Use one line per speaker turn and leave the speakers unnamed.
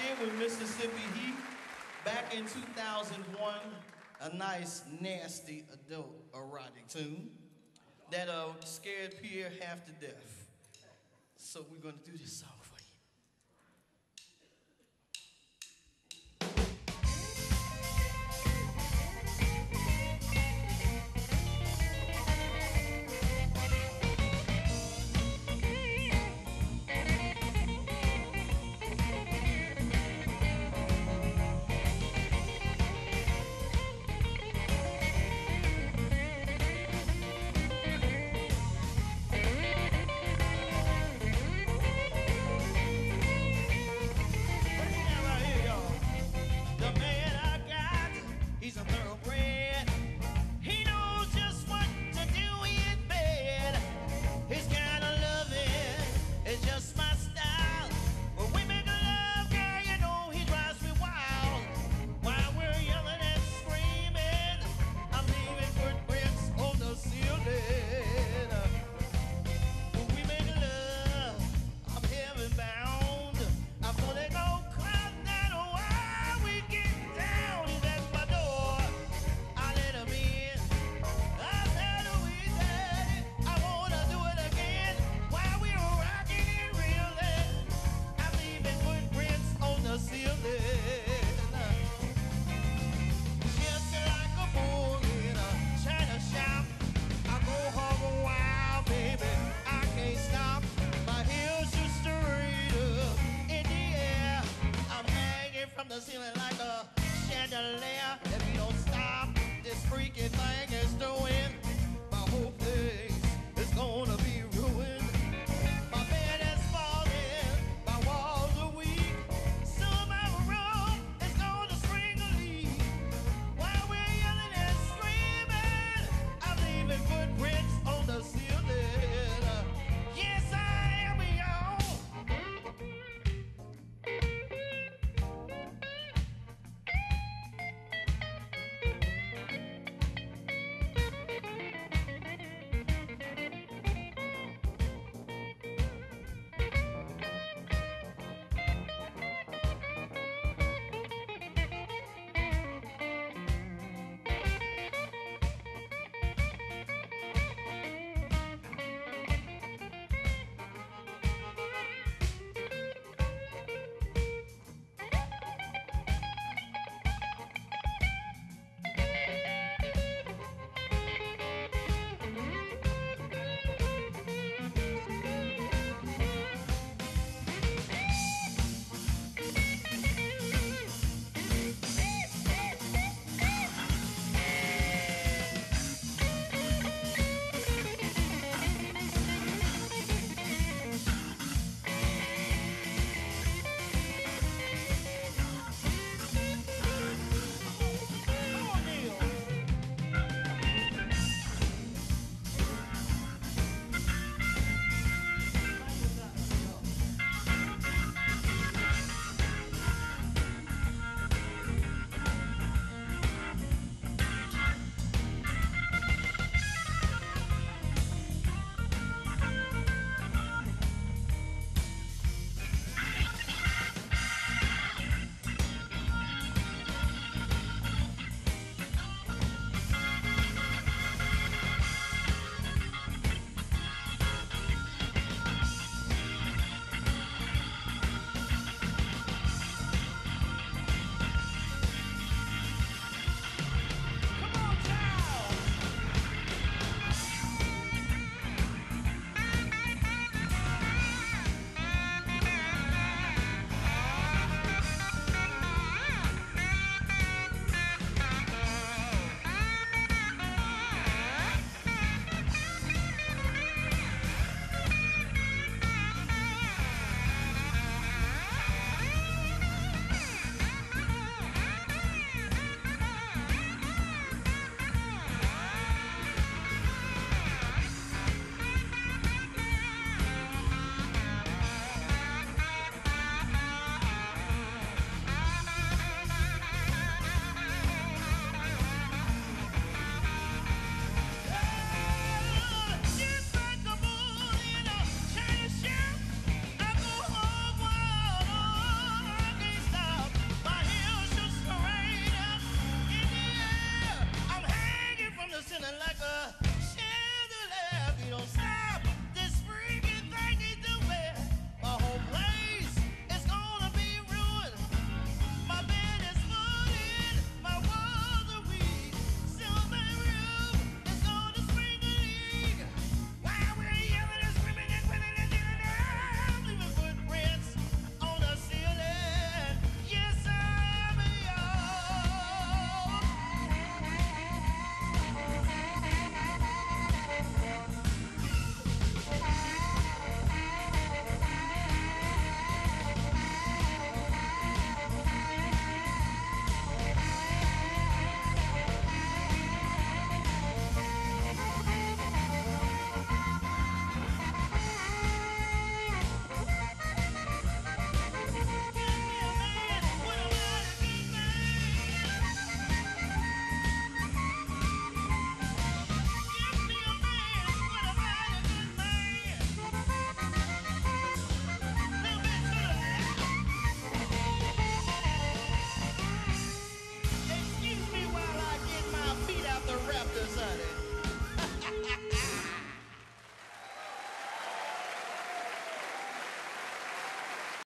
did with Mississippi Heat back in 2001. A nice, nasty, adult erotic tune that uh, scared Pierre half to death. So we're gonna do this song for you. middle layer if you don't stop this freaky thing.